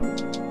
you